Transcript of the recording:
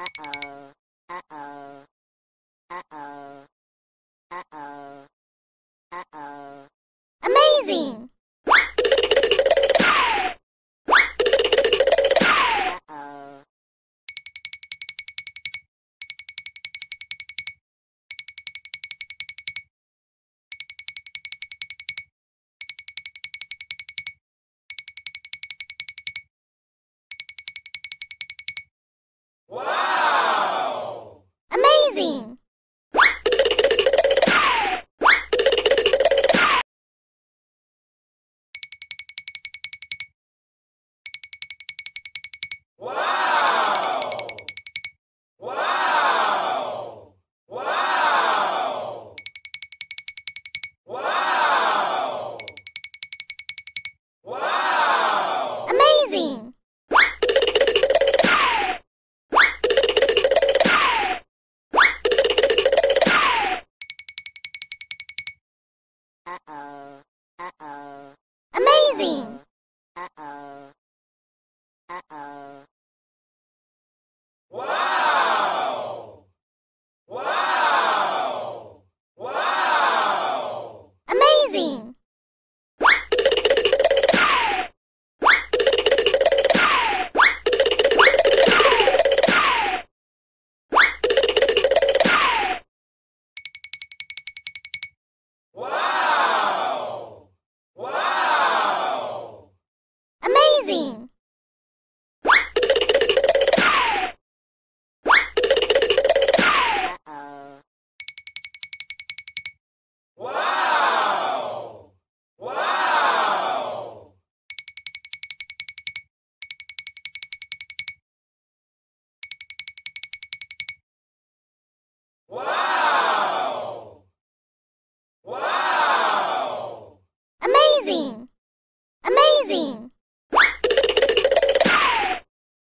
oh Amazing! Amazing!